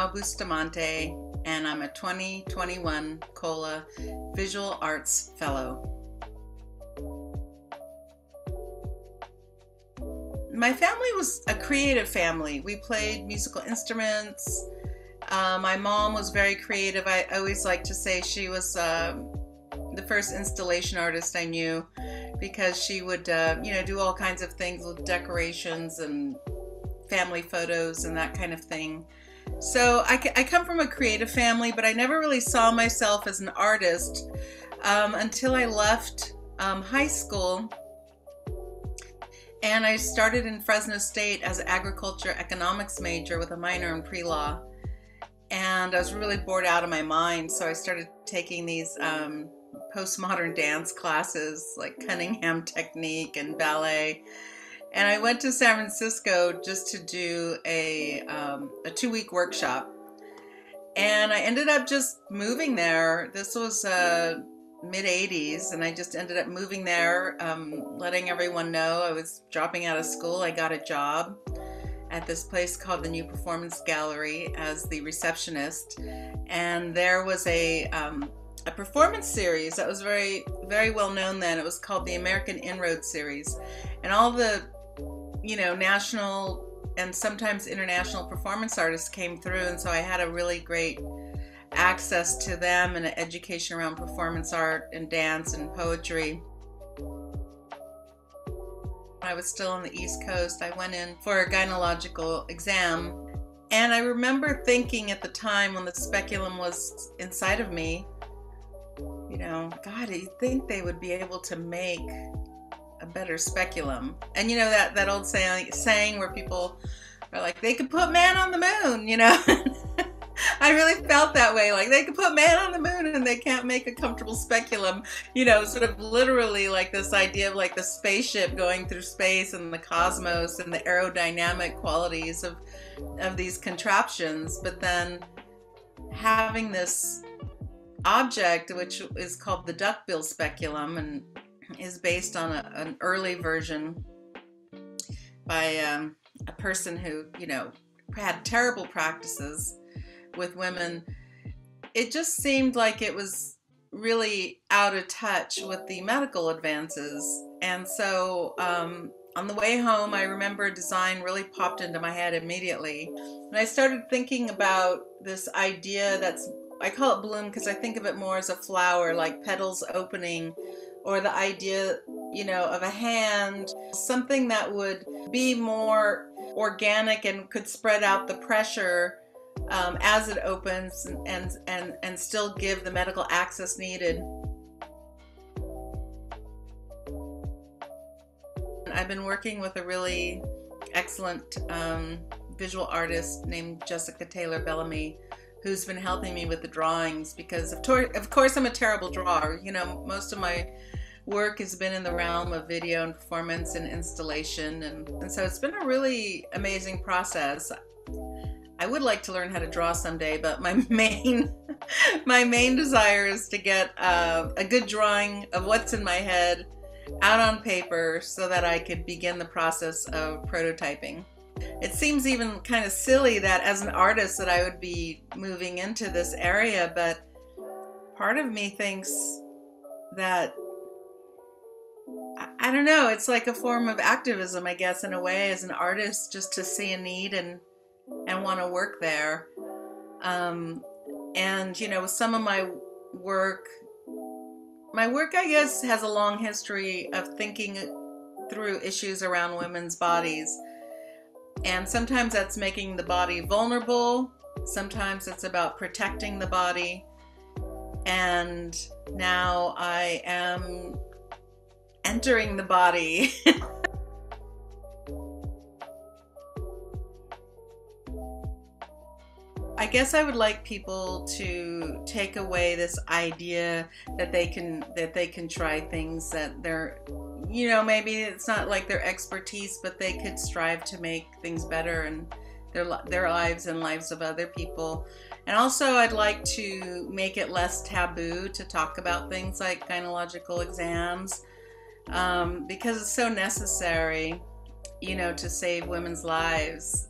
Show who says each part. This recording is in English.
Speaker 1: Danielle Bustamante, and I'm a 2021 COLA Visual Arts Fellow. My family was a creative family. We played musical instruments. Uh, my mom was very creative. I always like to say she was um, the first installation artist I knew because she would, uh, you know, do all kinds of things with decorations and family photos and that kind of thing. So I, I come from a creative family, but I never really saw myself as an artist um, until I left um, high school. And I started in Fresno State as an agriculture economics major with a minor in pre law. And I was really bored out of my mind, so I started taking these um, postmodern dance classes like Cunningham Technique and ballet. And I went to San Francisco just to do a, um, a two week workshop. And I ended up just moving there. This was uh, mid 80s, and I just ended up moving there, um, letting everyone know I was dropping out of school. I got a job at this place called the New Performance Gallery as the receptionist. And there was a um, a performance series that was very very well known then it was called the american inroad series and all the you know national and sometimes international performance artists came through and so i had a really great access to them and an education around performance art and dance and poetry I was still on the East Coast. I went in for a gynecological exam. And I remember thinking at the time when the speculum was inside of me, you know, God, you think they would be able to make a better speculum? And you know that that old saying saying where people are like, they could put man on the moon, you know. I really felt that way. Like they could put man on the moon and they can't make a comfortable speculum. You know, sort of literally like this idea of like the spaceship going through space and the cosmos and the aerodynamic qualities of of these contraptions. But then having this object, which is called the duckbill speculum, and is based on a, an early version by um, a person who, you know, had terrible practices with women. It just seemed like it was really out of touch with the medical advances. And so um, on the way home, I remember design really popped into my head immediately. And I started thinking about this idea that's I call it bloom because I think of it more as a flower, like petals opening, or the idea, you know, of a hand, something that would be more organic and could spread out the pressure um, as it opens and, and and still give the medical access needed. I've been working with a really excellent um, visual artist named Jessica Taylor Bellemy who's been helping me with the drawings because of, of course I'm a terrible drawer. You know, most of my work has been in the realm of video and performance and installation and, and so it's been a really amazing process. I would like to learn how to draw someday, but my main my main desire is to get uh, a good drawing of what's in my head out on paper so that I could begin the process of prototyping. It seems even kind of silly that as an artist that I would be moving into this area, but part of me thinks that I don't know, it's like a form of activism, I guess, in a way, as an artist, just to see a need and and want to work there. Um, and you know, some of my work, my work, I guess, has a long history of thinking through issues around women's bodies and sometimes that's making the body vulnerable, sometimes it's about protecting the body. And now I am entering the body. I guess I would like people to take away this idea that they can that they can try things that they're you know maybe it's not like their expertise but they could strive to make things better and their their lives and lives of other people. And also I'd like to make it less taboo to talk about things like gynecological exams um, because it's so necessary, you know, to save women's lives